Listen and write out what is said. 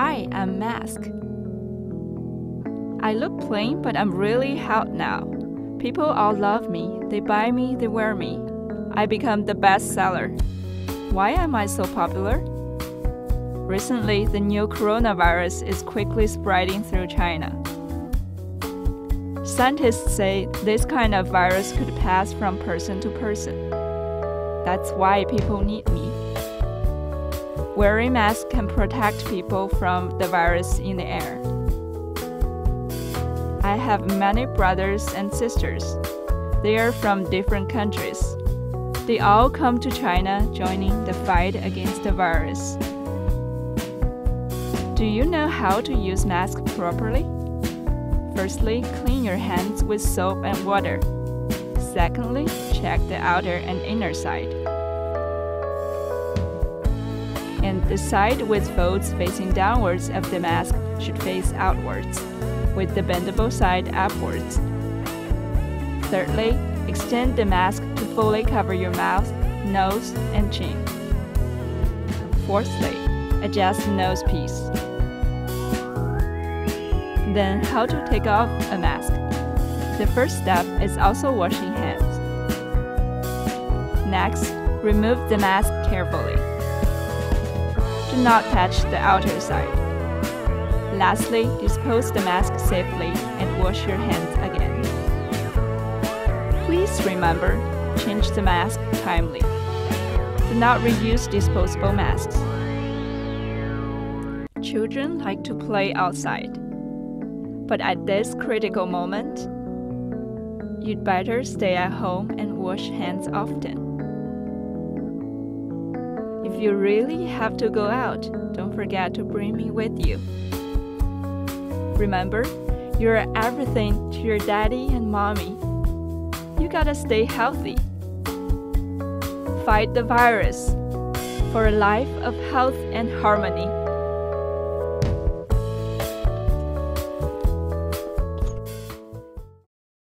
Hi, I'm Mask. I look plain, but I'm really hot now. People all love me. They buy me, they wear me. I become the best seller. Why am I so popular? Recently, the new coronavirus is quickly spreading through China. Scientists say this kind of virus could pass from person to person. That's why people need me. Wearing masks can protect people from the virus in the air. I have many brothers and sisters. They are from different countries. They all come to China joining the fight against the virus. Do you know how to use mask properly? Firstly, clean your hands with soap and water. Secondly, check the outer and inner side. And the side with folds facing downwards of the mask should face outwards with the bendable side upwards. Thirdly, extend the mask to fully cover your mouth, nose, and chin. Fourthly, adjust the nose piece. Then, how to take off a mask. The first step is also washing hands. Next, remove the mask carefully. Do not touch the outer side. Lastly, dispose the mask safely and wash your hands again. Please remember, change the mask timely. Do not reuse disposable masks. Children like to play outside. But at this critical moment, you'd better stay at home and wash hands often. If you really have to go out, don't forget to bring me with you. Remember, you're everything to your daddy and mommy. You gotta stay healthy. Fight the virus for a life of health and harmony.